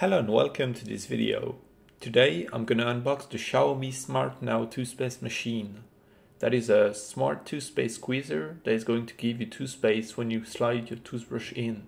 Hello and welcome to this video. Today I'm gonna unbox the Xiaomi Smartknow toothpaste machine. That is a smart toothpaste squeezer that is going to give you toothpaste when you slide your toothbrush in.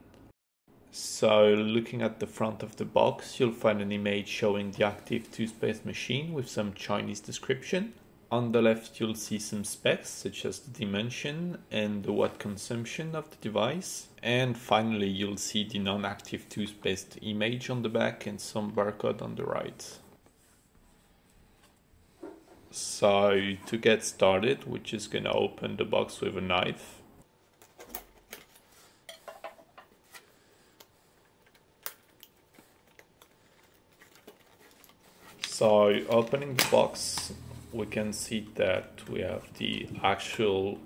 So looking at the front of the box you'll find an image showing the active toothpaste machine with some Chinese description. On the left you'll see some specs such as the dimension and the watt consumption of the device. And finally you'll see the non-active toothpaste image on the back and some barcode on the right. So to get started we're just gonna open the box with a knife. So opening the box we can see that we have the actual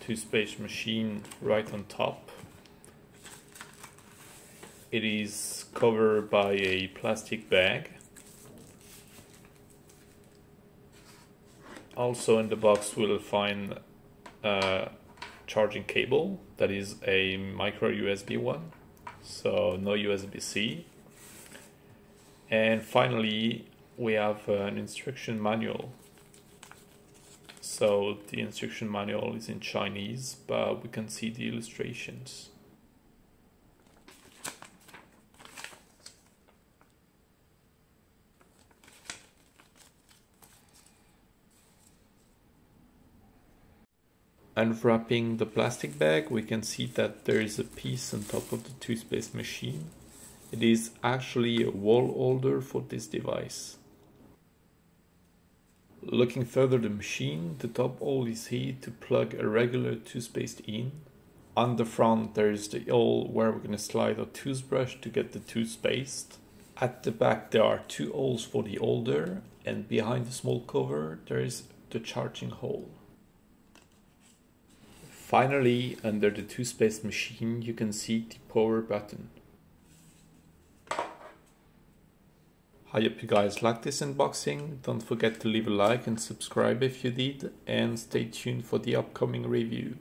two-space machine right on top. It is covered by a plastic bag. Also in the box we'll find a charging cable that is a micro USB one, so no USB-C. And finally we have an instruction manual so the instruction manual is in Chinese, but we can see the illustrations. Unwrapping the plastic bag, we can see that there is a piece on top of the toothpaste machine. It is actually a wall holder for this device. Looking further the machine, the top hole is here to plug a regular toothpaste in. On the front there is the hole where we're going to slide our toothbrush to get the toothpaste. At the back there are two holes for the holder and behind the small cover there is the charging hole. Finally, under the toothpaste machine you can see the power button. I hope you guys like this unboxing. Don't forget to leave a like and subscribe if you did and stay tuned for the upcoming review.